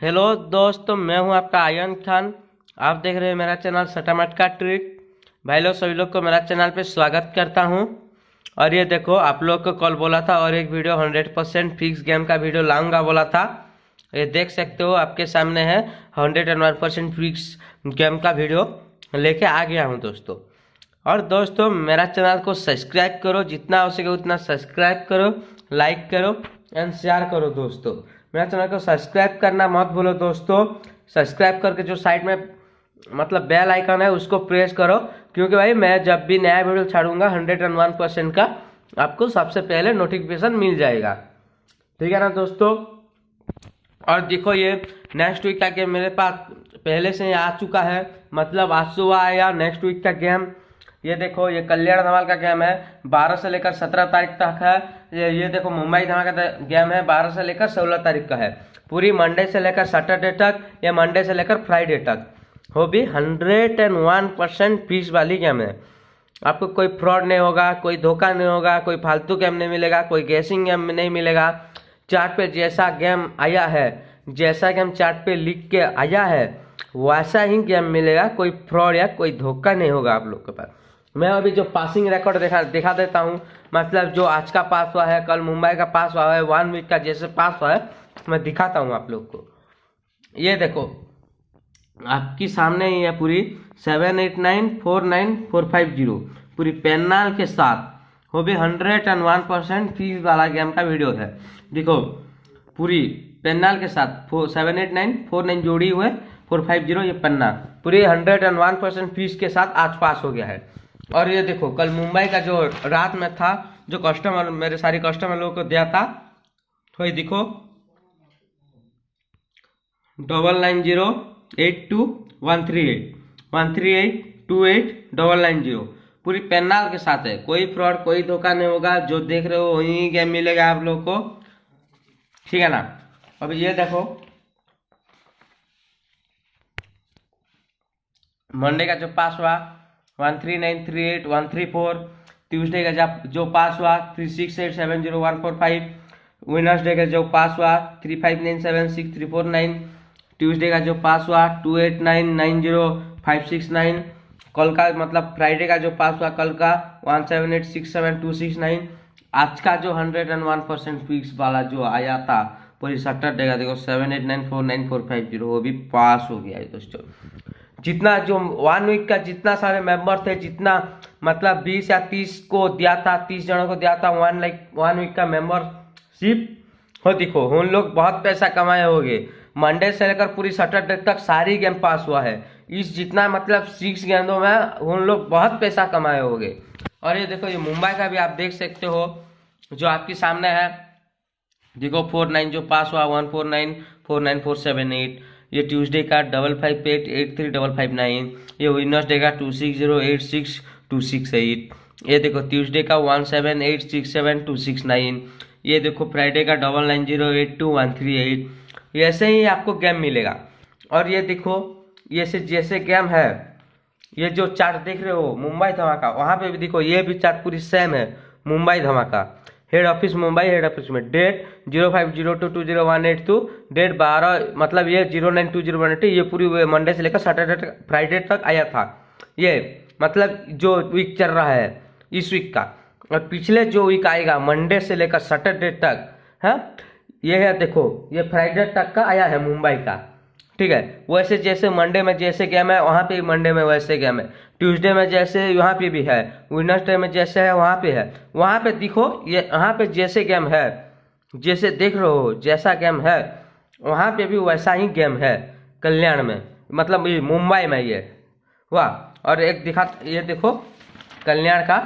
Hello दोस्तों, मैं हूँ आपका आयन खान। आप देख रहे हैं मेरा चैनल सटामट का ट्रिक। भाई लोग, सभी लोग को मेरा चैनल पे स्वागत करता हूँ। और ये देखो, आप लोग को कल बोला था और एक वीडियो 100 परसेंट फिक्स गेम का वीडियो लाऊँगा बोला था। ये देख सकते हो, आपके सामने है 101 परसेंट फिक्स गेम का वीडियो लेके आ गया हूँ दोस्तों। और दोस्तों, मेरा चैनल को सब्सक्राइब करो, जितना हो सके उतना सब्सक्राइब करो, लाइक करो, एंड शेयर करो दोस्तों। मेरा चैनल को सब्सक्राइब करना मत भूलो दोस्तों। सब्सक्राइब करके जो साइड में मतलब बेल आइकन है, उसको प्रेस करो। क्योंकि भाई, मैं जब भी नया वीडियो छाड़ूँगा हंड्रेड एंड वन परसेंट का, आपको सबसे पहले नोटिफिकेशन मिल जाएगा। ठीक है ना दोस्तों? और देखो ये नेक्स्ट वीक का गेम मेरे पास पहले से आ चुका है। मतलब आज सुबह आया नेक्स्ट वीक का गेम ये देखो, ये कल्याण धमाल का गेम है। 12 से लेकर 17 तारीख तक है। ये ये देखो, मुंबई धमाल का गेम है। 12 से लेकर 16 तारीख का है। पूरी मंडे से लेकर सैटरडे तक, या मंडे से लेकर फ्राइडे तक। वो भी hundred and one percent fees वाली गेम है। आपको कोई फ्रॉड नहीं होगा, कोई धोखा नहीं होगा, कोई फालतू गेम नहीं मिलेगा, कोई गैसिंग गेम नहीं मिलेगा। चार्ट पे जैसा गेम आया है, जैसा गेम चार्ट पे लिख के आया है, वैसा ही गेम मिलेगा। कोई फ्रॉड या कोई धोखा नहीं होगा आप लोग के पास। मैं अभी जो पासिंग रिकॉर्ड दिखा दिखा देता हूँ मतलब जो आज का पास हुआ है, कल मुंबई का पास हुआ है वन वीक का जैसे पास हुआ है, मैं दिखाता हूँ आप लोग को। ये देखो, आपकी सामने ही है पूरी seven eight nine four nine four five zero पूरी पेनाल के साथ, वो भी hundred and one percent fees वाला गेम का वीडियो है। देखो, पूरी पेनाल के साथ four seven eight nine four nine जोड़ी हुए फोर फाइव ज़ीरो ये पन्ना पूरी hundred and one percent fees के साथ आज पास हो गया है। और ये देखो, कल मुंबई का जो रात में था, जो कस्टमर मेरे सारे कस्टमर लोगों को दिया था तो ये देखो double nine zero eight two one three eight one three eight two eight double nine zero पूरी पेनाल के साथ है। कोई फ्रॉड कोई धोखा नहीं होगा। जो देख रहे हो, वही गेम मिलेगा आप लोग को। ठीक है ना? अब ये देखो मंडे का जो पास हुआ one three nine three eight one three four Tuesday का जो पास हुआ three six eight seven zero one four five Wednesday का जो पास हुआ three five nine seven six three four nine Tuesday का जो पास हुआ two eight nine nine zero five six nine कल का मतलब फ्राइडे का जो पास हुआ, कल का one seven eight six seven two six nine आज का जो hundred and one percent fix वाला जो आया था, पूरी सैटरडे का देखो seven eight nine four nine four five zero वो भी पास हो गया है दोस्तों। जितना जो वन वीक का जितना सारे मेंबर थे, जितना मतलब बीस या तीस को दिया था, तीस जनों को दिया था वन लाइक वन वीक का मेंबरशिप हो देखो, उन लोग बहुत पैसा कमाए होंगे। मंडे से लेकर पूरी सैटरडे तक सारी गेम पास हुआ है। इस जितना मतलब सिक्स गेंदों में उन लोग बहुत पैसा कमाए होंगे। और ये देखो, ये मुंबई का भी आप देख सकते हो, जो आपके सामने है। देखो फोर नाइन जो पास हुआ one four nine four nine four seven eight ये ट्यूसडे का double five eight eight three, double five nine. ये वेडनेसडे का two six zero, eight six two six eight ये। देखो, ट्यूसडे का one seven, eight six seven, two six nine. ये देखो, Friday का double nine zero, eight two one three eight. ऐसे ही आपको गेम मिलेगा। और ये देखो, ये से जैसे गेम है, ये जो चार्ट देख रहे हो, मुंबई धमाका, वहाँ पे भी देखो, ये भी चार्ट पूरी सेम है, Mumbai Dhamaka. Head office Mumbai head office में date zero five zero two two zero one eight two date बारह मतलब ये zero nine two zero one eight ये पूरी मंडे से लेकर सैटरडे तक फ्राइडे तक आया था। ये मतलब जो वीक चल रहा है, इस वीक का। और पिछले जो वीक आएगा मंडे से लेकर सैटरडे तक, है, ये है देखो, ये फ्राइडे तक का आया है मुंबई का। ठीक है, वैसे जैसे मंडे में जैसे गेम है वहाँ पे मंडे में वैसे गेम है ट्यूसडे में जैसे यहाँ पे भी है, वेडनेसडे में जैसे है, वहाँ पे है। वहाँ पे देखो, ये यहाँ पे जैसे गेम है, जैसे देख रहे हो, जैसा गेम है, वहाँ पे भी वैसा ही गेम है, कल्याण में। मतलब ये मुंबई में ये। वाह, और एक दिखा, ये देखो, कल्याण का,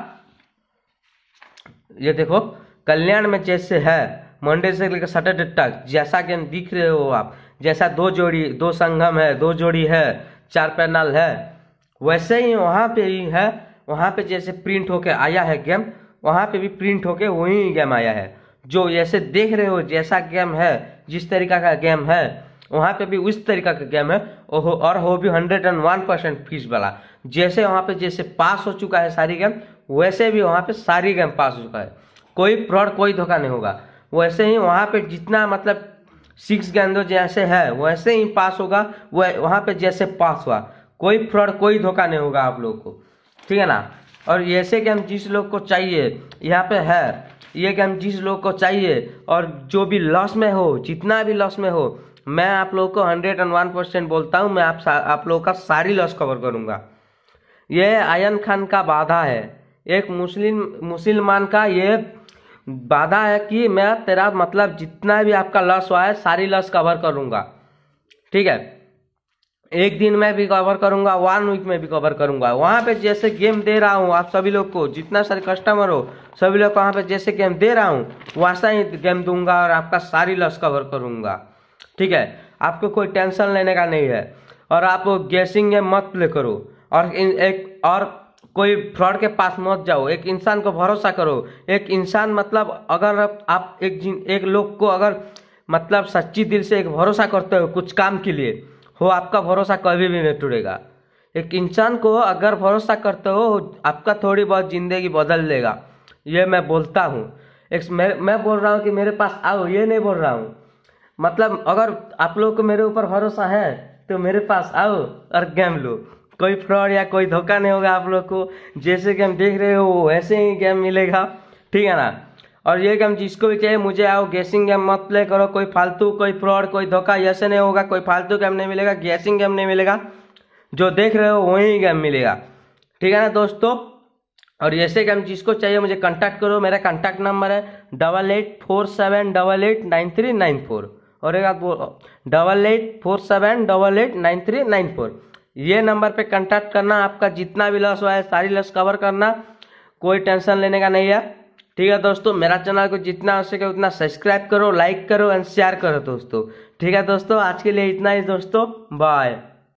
ये देखो, कल्याण में जैसे है मंडे से लेकर सैटरडे तक, जैसा गेम दिख रहे हो आप, जैसा दो जोड़ी, दो संगम है, दो जोड़ी है, चार पैनल है वैसे ही वहाँ पे ही है, वहाँ पे जैसे प्रिंट होके आया है गेम वहाँ पे भी प्रिंट होके वही गेम आया है। जो जैसे देख रहे हो जैसा गेम है, जिस तरीका का गेम है, वहाँ पे भी उस तरीका का गेम है और हो भी hundred and one percent fees वाला। जैसे वहाँ पे जैसे पास हो चुका है सारी गेम वैसे भी वहाँ पे सारी गेम पास हो चुका है। कोई फ्रॉड कोई धोखा नहीं होगा। वैसे ही वहाँ पे जितना मतलब सिक्स गेंदों जैसे है, वैसे ही पास होगा वह वहाँ पे जैसे पास हुआ। कोई फ्रॉड, कोई धोखा नहीं होगा आप लोग को। ठीक है ना? और ऐसे गेम जिस लोग को चाहिए, यहाँ पे है, ये गेम जिस लोग को चाहिए, और जो भी लॉस में हो, जितना भी लॉस में हो, मैं आप लोग को हंड्रेड एंड वन परसेंट बोलता हूँ, मैं आप आप लोग का सारी लॉस कवर करूँगा। ये आयन खान का बाधा है। एक मुस्लिम, मुसलमान का ये बाधा है कि मैं तेरा मतलब जितना भी आपका लॉस हुआ है, सारी लॉस कवर करूँगा। ठीक है? एक दिन में भी कवर करूँगा वन वीक में भी कवर करूँगा। वहाँ पे जैसे गेम दे रहा हूँ आप सभी लोग को, जितना सारे कस्टमर हो, सभी लोग को वहाँ पे जैसे गेम दे रहा हूँ, वैसा ही गेम दूँगा और आपका सारी लॉस कवर करूँगा। ठीक है? आपको कोई टेंशन लेने का नहीं है। और आप गैसिंग गेम मत प्ले करो। और एक, और कोई फ्रॉड के पास मत जाओ। एक इंसान को भरोसा करो। एक इंसान मतलब अगर आप एक जिन, एक लोग को अगर मतलब सच्ची दिल से एक भरोसा करते हो कुछ काम के लिए हो, आपका भरोसा कभी भी नहीं टूटेगा। एक इंसान को अगर भरोसा करते हो, आपका थोड़ी बहुत ज़िंदगी बदल देगा। ये मैं बोलता हूँ। एक मैं मैं बोल रहा हूँ कि मेरे पास आओ, ये नहीं बोल रहा हूँ। मतलब अगर आप लोग को मेरे ऊपर भरोसा है तो मेरे पास आओ और गेम लो। कोई फ्रॉड या कोई धोखा नहीं होगा आप लोग को। जैसे गेम देख रहे हो, वैसे ही गेम मिलेगा। ठीक है ना? और ये गेम जिसको भी चाहिए, मुझे आओ गैसिंग गेम मत प्ले करो, कोई फालतू, कोई फ्रॉड कोई धोखा ऐसे नहीं होगा, कोई फालतू गेम नहीं मिलेगा गैसिंग गेम नहीं मिलेगा। जो देख रहे हो, वही गेम मिलेगा। ठीक है ना दोस्तों? और ऐसे गेम जिसको चाहिए, मुझे कांटेक्ट करो, मेरा कांटेक्ट नंबर है double eight four seven double eight nine three nine four और एक बात double eight four seven double eight nine three nine four ये नंबर पे कांटेक्ट करना, आपका जितना भी लॉस हुआ है, सारी लॉस कवर करना, कोई टेंशन लेने का नहीं है। ठीक है दोस्तों, मेरा चैनल को जितना हो सके उतना सब्सक्राइब करो लाइक करो एंड शेयर करो दोस्तों। ठीक है दोस्तों, आज के लिए इतना ही दोस्तों बाय